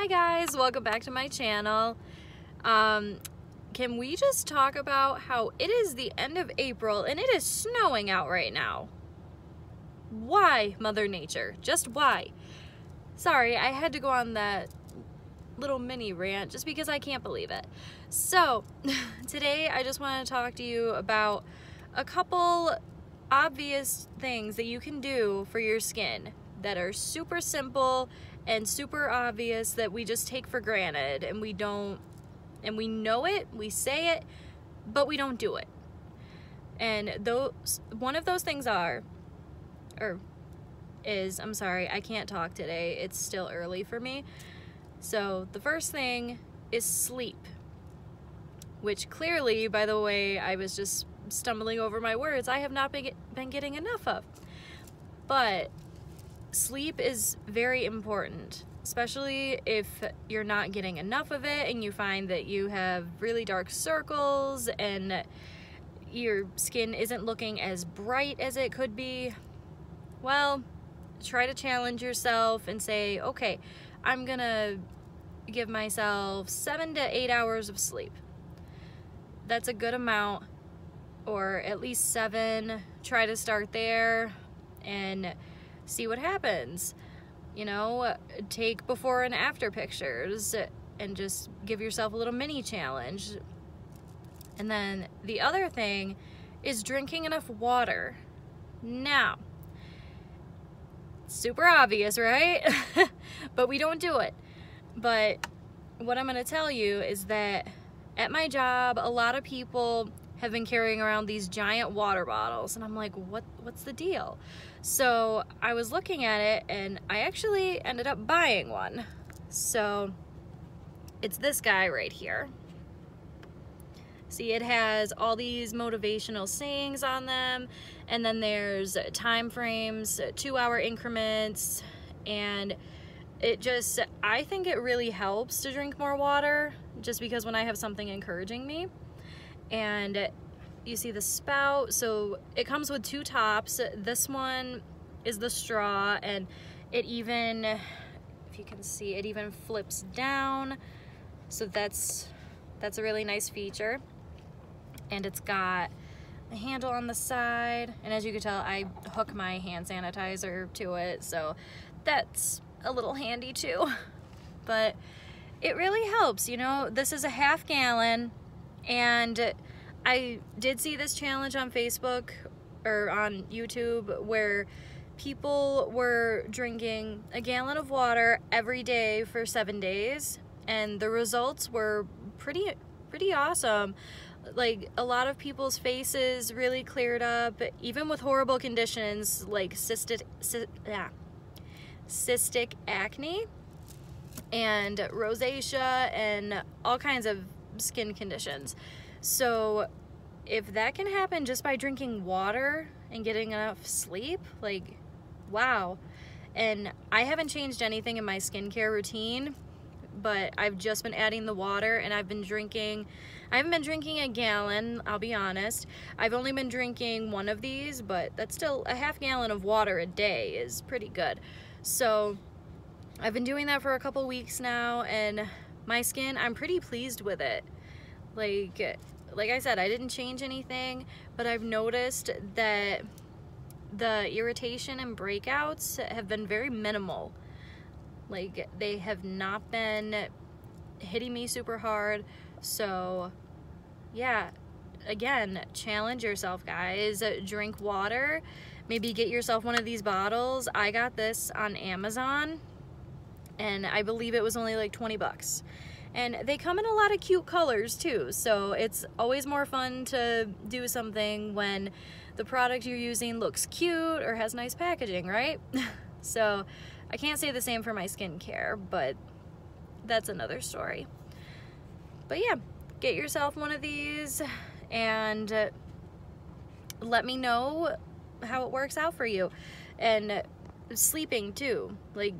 Hi guys, welcome back to my channel. Um, can we just talk about how it is the end of April and it is snowing out right now? Why, Mother Nature? Just why? Sorry, I had to go on that little mini rant just because I can't believe it. So, today I just want to talk to you about a couple obvious things that you can do for your skin that are super simple and super obvious that we just take for granted and we don't and we know it, we say it, but we don't do it. And those one of those things are or is I'm sorry, I can't talk today. It's still early for me. So, the first thing is sleep. Which clearly, by the way, I was just stumbling over my words, I have not been, been getting enough of. But sleep is very important, especially if you're not getting enough of it and you find that you have really dark circles and your skin isn't looking as bright as it could be. Well, try to challenge yourself and say, okay, I'm gonna give myself seven to eight hours of sleep. That's a good amount, or at least seven. Try to start there and see what happens. You know, take before and after pictures and just give yourself a little mini challenge. And then the other thing is drinking enough water. Now, super obvious, right? but we don't do it. But what I'm going to tell you is that at my job, a lot of people have been carrying around these giant water bottles and I'm like, what what's the deal? So I was looking at it and I actually ended up buying one. So it's this guy right here. See, it has all these motivational sayings on them, and then there's time frames, two hour increments, and it just, I think it really helps to drink more water just because when I have something encouraging me. And you see the spout, so it comes with two tops. This one is the straw, and it even, if you can see, it even flips down. So that's, that's a really nice feature and it's got a handle on the side and as you can tell I hook my hand sanitizer to it so that's a little handy too but it really helps you know this is a half gallon and I did see this challenge on Facebook or on YouTube where people were drinking a gallon of water every day for seven days. And the results were pretty pretty awesome. Like a lot of people's faces really cleared up even with horrible conditions like cystic cy, yeah, cystic acne and rosacea and all kinds of skin conditions so if that can happen just by drinking water and getting enough sleep like wow and I haven't changed anything in my skincare routine but I've just been adding the water and I've been drinking I haven't been drinking a gallon, I'll be honest. I've only been drinking one of these, but that's still a half gallon of water a day is pretty good. So I've been doing that for a couple weeks now and my skin, I'm pretty pleased with it. Like, like I said, I didn't change anything, but I've noticed that the irritation and breakouts have been very minimal. Like, they have not been hitting me super hard. So yeah, again, challenge yourself, guys. Drink water. Maybe get yourself one of these bottles. I got this on Amazon and I believe it was only like 20 bucks. And they come in a lot of cute colors too, so it's always more fun to do something when the product you're using looks cute or has nice packaging, right? so I can't say the same for my skincare, but that's another story. But yeah, get yourself one of these and uh, let me know how it works out for you. And sleeping too, like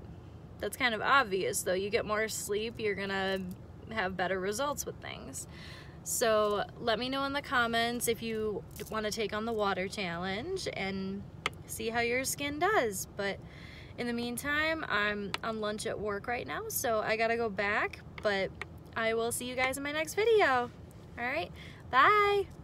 that's kind of obvious though. You get more sleep, you're gonna have better results with things. So let me know in the comments if you want to take on the water challenge and see how your skin does. But in the meantime, I'm on lunch at work right now, so I gotta go back, but I will see you guys in my next video. All right, bye.